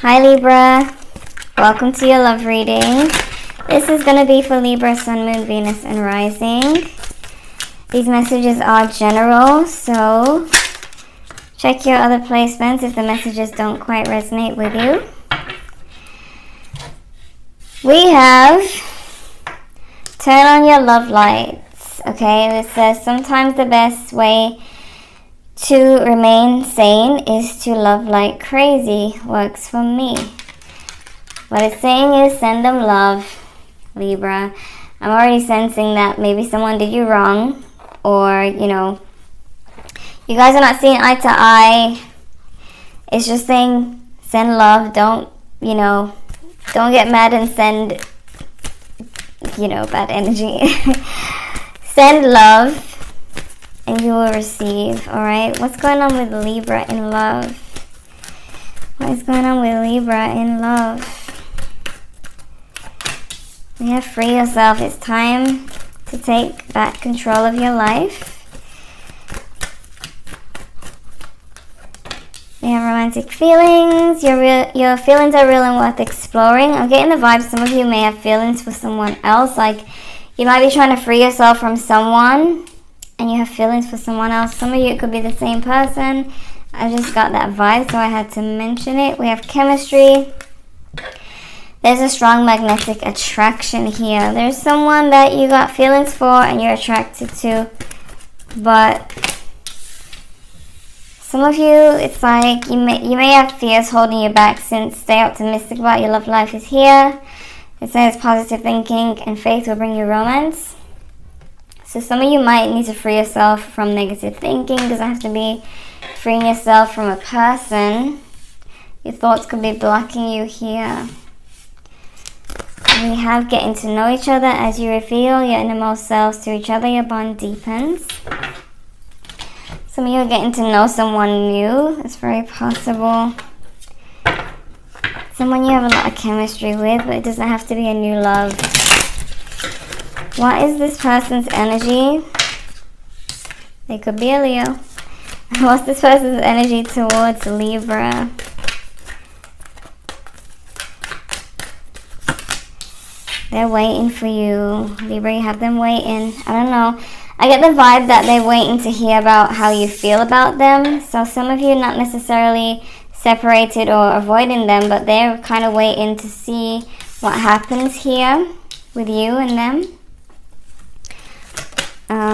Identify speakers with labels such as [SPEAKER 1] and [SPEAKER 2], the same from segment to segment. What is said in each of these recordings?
[SPEAKER 1] Hi Libra, welcome to your love reading. This is going to be for Libra, Sun, Moon, Venus, and Rising. These messages are general, so check your other placements if the messages don't quite resonate with you. We have turn on your love lights. Okay, it says sometimes the best way to remain sane is to love like crazy. Works for me. What it's saying is send them love, Libra. I'm already sensing that maybe someone did you wrong, or you know, you guys are not seeing eye to eye. It's just saying send love. Don't you know? Don't get mad and send you know bad energy. send love and you will receive. All right. What's going on with Libra in love? What is going on with Libra in love? Have free yourself. It's time to take back control of your life. You have romantic feelings. Your real, your feelings are real and worth exploring. I'm getting the vibe some of you may have feelings for someone else. Like you might be trying to free yourself from someone and you have feelings for someone else. Some of you it could be the same person. I just got that vibe, so I had to mention it. We have chemistry. There's a strong magnetic attraction here. There's someone that you got feelings for and you're attracted to, but some of you, it's like you may, you may have fears holding you back since stay optimistic about your love life is here. It says positive thinking and faith will bring you romance. So some of you might need to free yourself from negative thinking. Doesn't have to be freeing yourself from a person. Your thoughts could be blocking you here. We have getting to know each other as you reveal your innermost selves to each other. Your bond deepens. Some of you are getting to know someone new. It's very possible. Someone you have a lot of chemistry with, but it doesn't have to be a new love. What is this person's energy? They could be a Leo. What's this person's energy towards Libra? They're waiting for you. Libra, you have them waiting. I don't know. I get the vibe that they're waiting to hear about how you feel about them. So some of you not necessarily separated or avoiding them, but they're kind of waiting to see what happens here with you and them.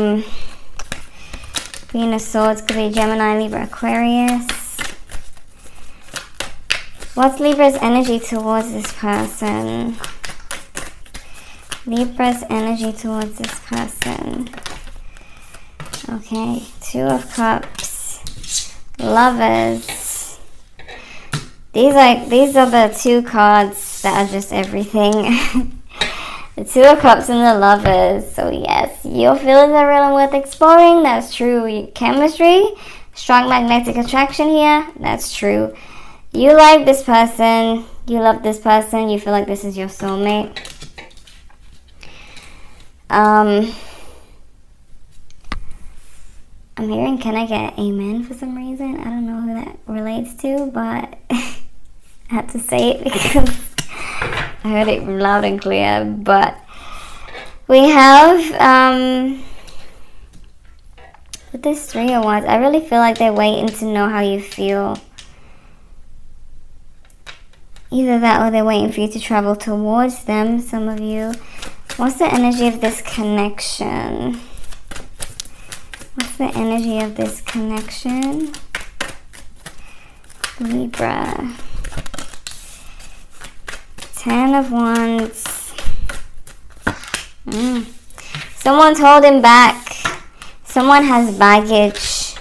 [SPEAKER 1] Um, Venus Swords could be Gemini, Libra, Aquarius. What's Libra's energy towards this person? Libra's energy towards this person. Okay, Two of Cups. Lovers. These are these are the two cards that are just everything. The Two of Cups and the Lovers. So yes, your feelings are real and worth exploring. That's true. Chemistry, strong magnetic attraction here. That's true. You like this person. You love this person. You feel like this is your soulmate. Um, I'm hearing can I get amen for some reason. I don't know who that relates to, but I had to say it because I heard it loud and clear, but we have um, with this three of wands, I really feel like they're waiting to know how you feel. Either that or they're waiting for you to travel towards them, some of you. What's the energy of this connection? What's the energy of this connection? Libra. Ten of Wands. Mm. Someone's holding back. Someone has baggage.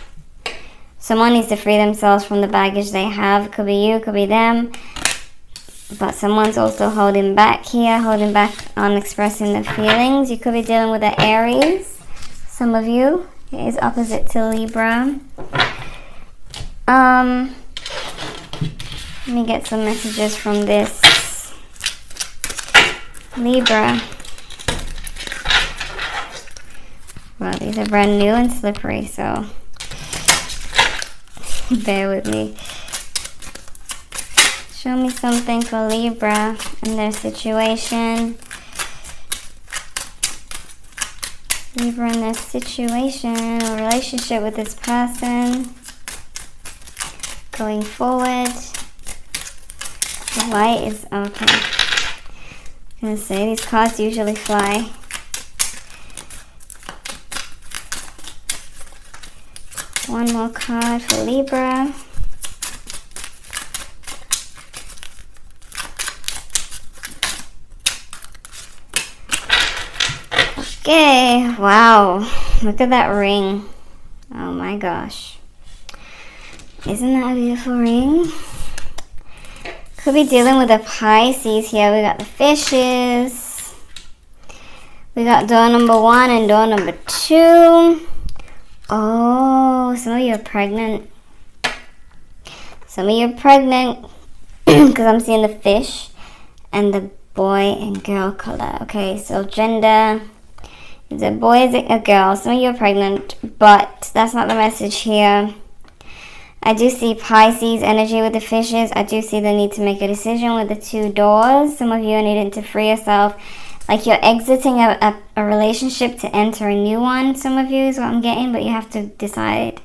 [SPEAKER 1] Someone needs to free themselves from the baggage they have. Could be you, could be them. But someone's also holding back here, holding back on expressing the feelings. You could be dealing with an Aries. Some of you. It is opposite to Libra. Um, let me get some messages from this. Libra. Well, these are brand new and slippery, so bear with me. Show me something for Libra and their situation. Libra in their situation or relationship with this person. Going forward. The light is okay. I'm gonna say these cards usually fly. One more card for Libra. Okay, wow. Look at that ring. Oh my gosh. Isn't that a beautiful ring? Could be dealing with a Pisces here. We got the fishes. We got door number one and door number two. Oh, some of you are pregnant. Some of you are pregnant because I'm seeing the fish and the boy and girl color. Okay, so gender is a boy, is it a girl? Some of you are pregnant, but that's not the message here. I do see Pisces energy with the fishes. I do see the need to make a decision with the two doors. Some of you are needing to free yourself. Like you're exiting a, a, a relationship to enter a new one. Some of you is what I'm getting, but you have to decide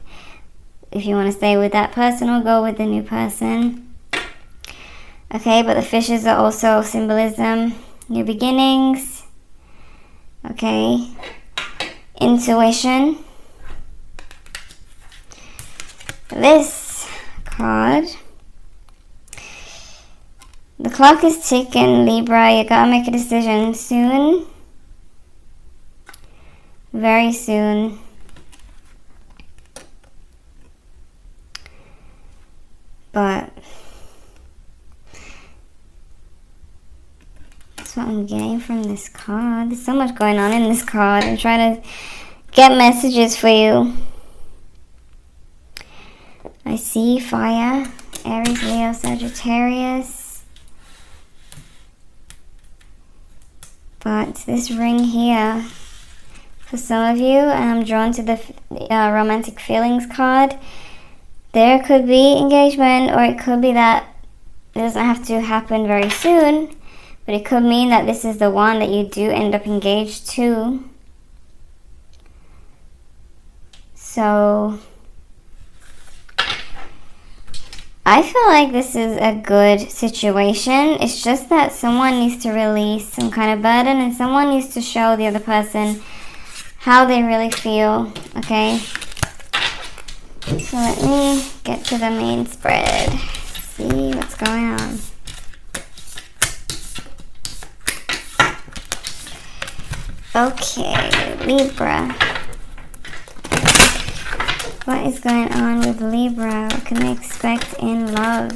[SPEAKER 1] if you want to stay with that person or go with the new person. Okay, but the fishes are also symbolism, new beginnings okay intuition this card the clock is ticking Libra you gotta make a decision soon very soon but That's what I'm getting from this card. There's so much going on in this card. I'm trying to get messages for you. I see fire, Aries, Leo, Sagittarius. But this ring here, for some of you, I'm drawn to the uh, romantic feelings card, there could be engagement or it could be that it doesn't have to happen very soon but it could mean that this is the one that you do end up engaged to. So I feel like this is a good situation. It's just that someone needs to release some kind of burden and someone needs to show the other person how they really feel, okay? So let me get to the main spread. See what's going on. Okay, Libra. What is going on with Libra? What can they expect in love?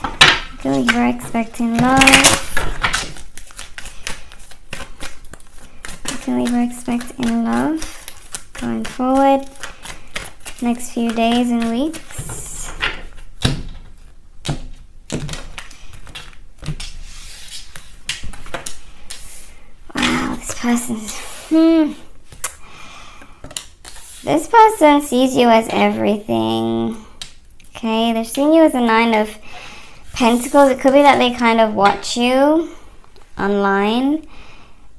[SPEAKER 1] What can Libra expect in love? What can Libra expect in love? Going forward, next few days and weeks. Wow, this person. This person sees you as everything. Okay, they're seeing you as a nine of pentacles. It could be that they kind of watch you online.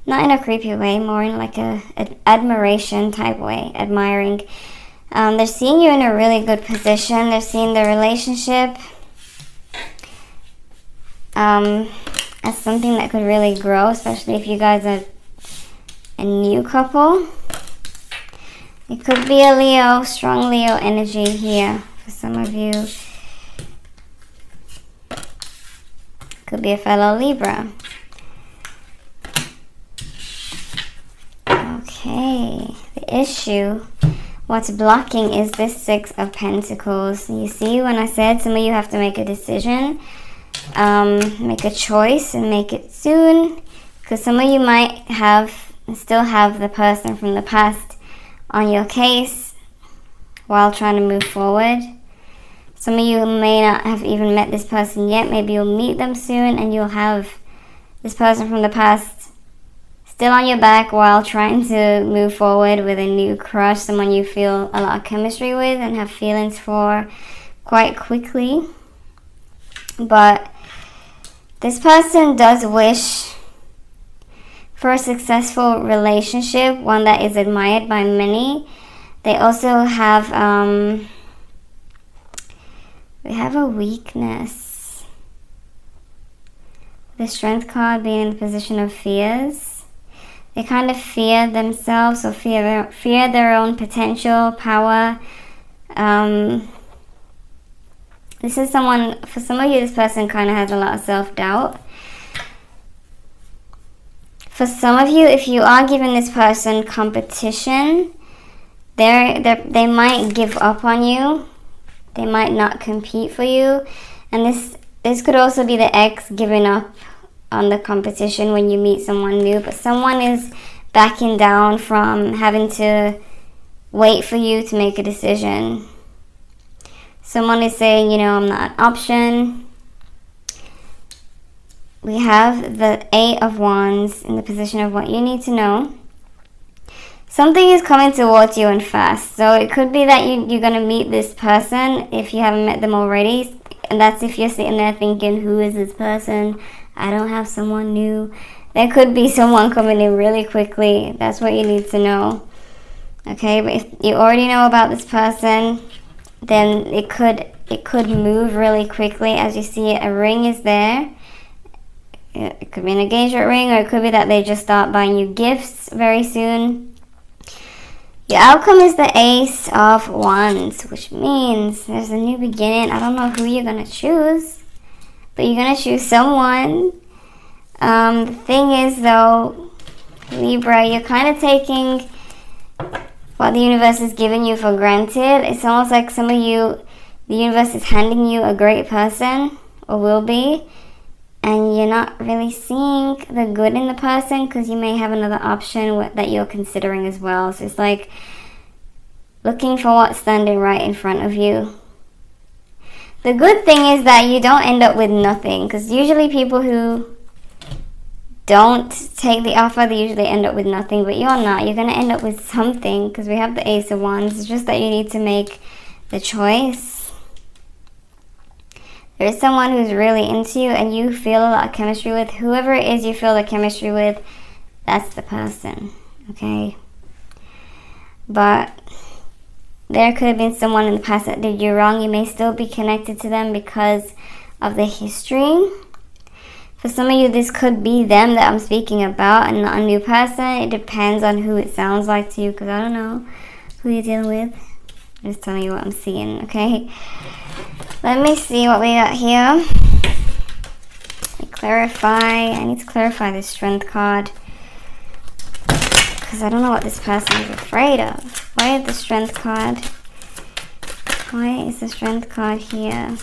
[SPEAKER 1] Not in a creepy way, more in like a, a admiration type way, admiring. Um, they're seeing you in a really good position. They're seeing the relationship um, as something that could really grow, especially if you guys are a new couple. It could be a Leo, strong Leo energy here for some of you. Could be a fellow Libra. Okay, the issue, what's blocking is this Six of Pentacles. You see, when I said some of you have to make a decision, um, make a choice and make it soon, because some of you might have still have the person from the past on your case while trying to move forward. Some of you may not have even met this person yet. Maybe you'll meet them soon and you'll have this person from the past still on your back while trying to move forward with a new crush, someone you feel a lot of chemistry with and have feelings for quite quickly. But this person does wish for a successful relationship, one that is admired by many. They also have um, they have a weakness. The strength card being in the position of fears. They kind of fear themselves or fear their, fear their own potential, power. Um, this is someone, for some of you, this person kind of has a lot of self doubt. For some of you, if you are giving this person competition, they're, they're, they might give up on you. They might not compete for you. And this, this could also be the ex giving up on the competition when you meet someone new. But someone is backing down from having to wait for you to make a decision. Someone is saying, you know, I'm not an option we have the Eight of Wands in the position of what you need to know. Something is coming towards you and fast. So it could be that you, you're going to meet this person if you haven't met them already. And that's if you're sitting there thinking, who is this person? I don't have someone new. There could be someone coming in really quickly. That's what you need to know. Okay, but if you already know about this person, then it could it could move really quickly. As you see, a ring is there it could be an engagement ring, or it could be that they just start buying you gifts very soon. Your outcome is the Ace of Wands, which means there's a new beginning. I don't know who you're going to choose, but you're going to choose someone. Um, the thing is, though, Libra, you're kind of taking what the universe is giving you for granted. It's almost like some of you, the universe is handing you a great person, or will be, and you're not really seeing the good in the person because you may have another option that you're considering as well. So it's like looking for what's standing right in front of you. The good thing is that you don't end up with nothing because usually people who don't take the offer, they usually end up with nothing, but you're not. You're going to end up with something because we have the Ace of Wands. It's just that you need to make the choice there's someone who's really into you and you feel a lot of chemistry with, whoever it is you feel the chemistry with, that's the person, okay? But there could have been someone in the past that did you wrong. You may still be connected to them because of the history. For some of you, this could be them that I'm speaking about and not a new person. It depends on who it sounds like to you because I don't know who you're dealing with. I'm just telling you what I'm seeing, okay? Let me see what we got here. Clarify. I need to clarify this strength card. Because I don't know what this person is afraid of. Why is the strength card? Why is the strength card here?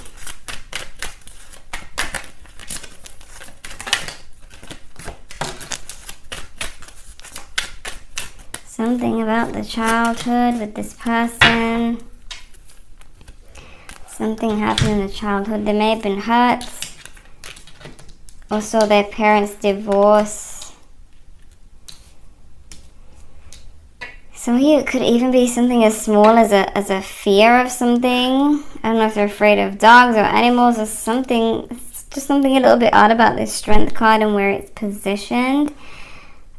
[SPEAKER 1] Something about the childhood with this person. Something happened in the childhood. They may have been hurt. Also, their parents divorce. Some of you, it could even be something as small as a, as a fear of something. I don't know if they're afraid of dogs or animals or something. It's just something a little bit odd about this strength card and where it's positioned.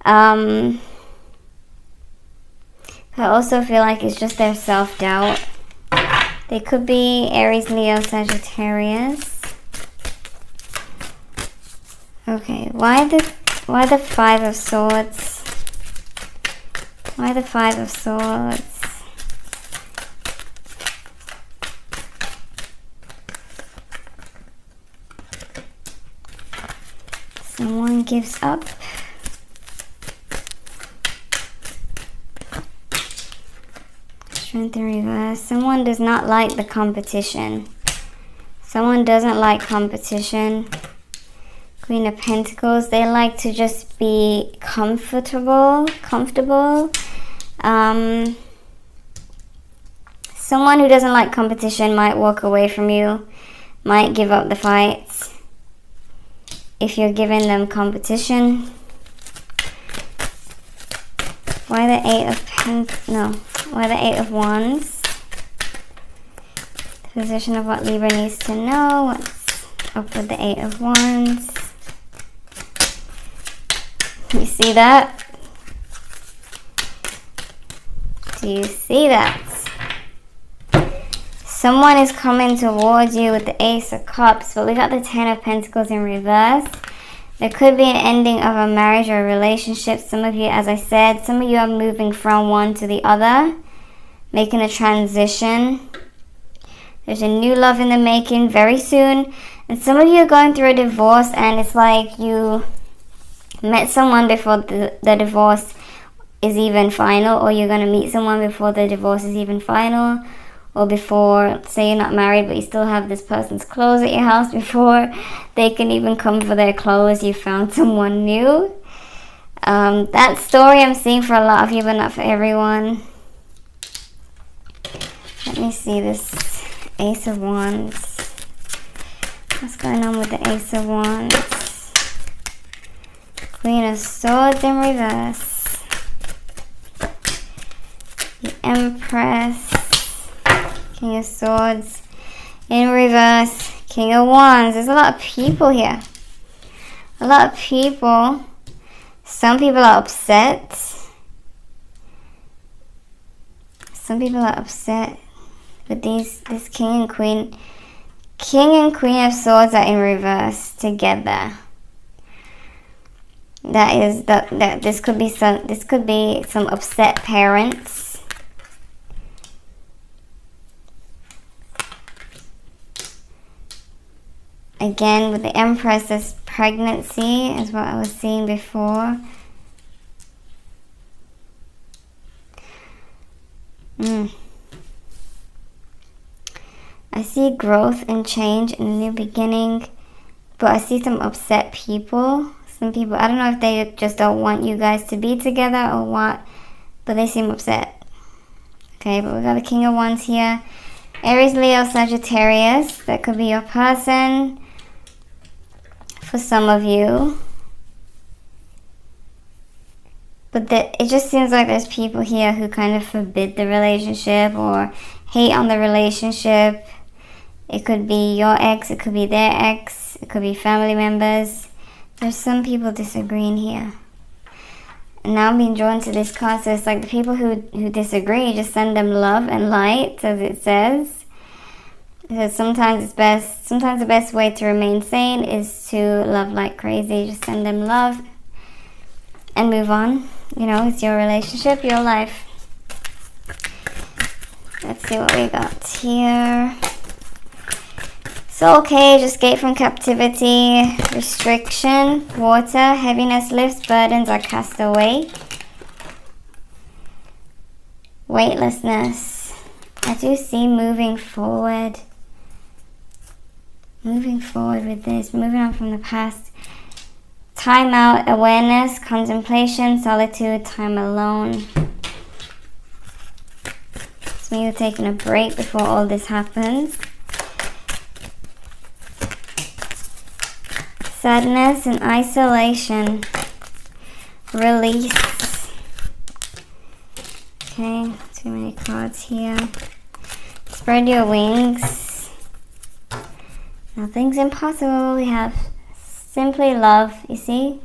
[SPEAKER 1] Um, I also feel like it's just their self-doubt. They could be Aries, Leo, Sagittarius. Okay, why the why the Five of Swords? Why the Five of Swords? Someone gives up. Strength in reverse. Someone does not like the competition. Someone doesn't like competition. Queen of Pentacles. They like to just be comfortable. Comfortable. Um, someone who doesn't like competition might walk away from you. Might give up the fight If you're giving them competition. Why the Eight of Pentacles? No. Why the Eight of Wands? The position of what Libra needs to know. What's up with the Eight of Wands. You see that? Do you see that? Someone is coming towards you with the Ace of Cups, but we got the Ten of Pentacles in reverse. There could be an ending of a marriage or a relationship. Some of you, as I said, some of you are moving from one to the other, making a transition. There's a new love in the making very soon. And some of you are going through a divorce and it's like you met someone before the, the divorce is even final or you're going to meet someone before the divorce is even final or before say you're not married but you still have this person's clothes at your house before they can even come for their clothes you found someone new. Um, that story I'm seeing for a lot of you but not for everyone. Let me see this ace of wands. What's going on with the ace of wands? Queen of swords in reverse. The empress King of Swords. In reverse, King of Wands. There's a lot of people here. A lot of people. Some people are upset. Some people are upset with these this King and Queen. King and Queen of Swords are in reverse together. That is that that this could be some this could be some upset parents Again, with the this pregnancy is what I was seeing before. Mm. I see growth and change and a new beginning, but I see some upset people. Some people, I don't know if they just don't want you guys to be together or what, but they seem upset. Okay, but we got the King of Wands here. Aries, Leo, Sagittarius. That could be your person for some of you. But the, it just seems like there's people here who kind of forbid the relationship or hate on the relationship. It could be your ex, it could be their ex, it could be family members. There's some people disagreeing here. And now I'm being drawn to this card, so it's like the people who, who disagree, just send them love and light, as it says. Because sometimes it's best, sometimes the best way to remain sane is to love like crazy. Just send them love and move on. You know, it's your relationship, your life. Let's see what we got here. Soul cage, escape from captivity, restriction, water, heaviness lifts, burdens are cast away. Weightlessness. I do see moving forward moving forward with this, moving on from the past. Time out, awareness, contemplation, solitude, time alone. So you're taking a break before all this happens. Sadness and isolation. Release. Okay, too many cards here. Spread your wings. Nothing's impossible. We have simply love, you see?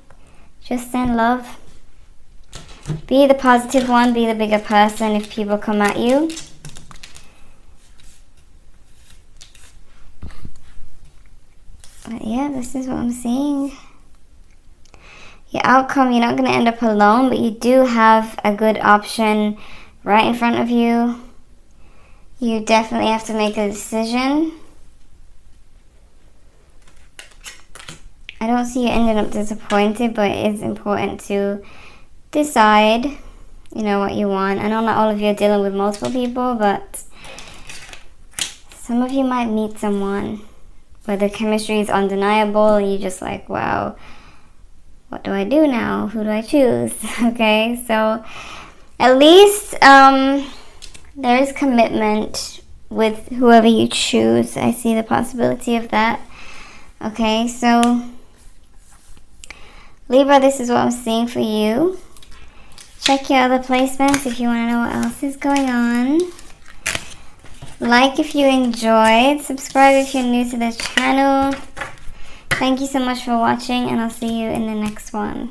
[SPEAKER 1] Just send love. Be the positive one, be the bigger person if people come at you. But yeah, this is what I'm seeing. Your outcome, you're not going to end up alone, but you do have a good option right in front of you. You definitely have to make a decision. I don't see you ending up disappointed, but it is important to decide, you know, what you want. I know not all of you are dealing with multiple people, but some of you might meet someone where the chemistry is undeniable and you're just like, wow, what do I do now? Who do I choose? okay, so at least um, there is commitment with whoever you choose. I see the possibility of that. Okay, so Libra, this is what I'm seeing for you. Check your other placements if you want to know what else is going on. Like if you enjoyed. Subscribe if you're new to the channel. Thank you so much for watching, and I'll see you in the next one.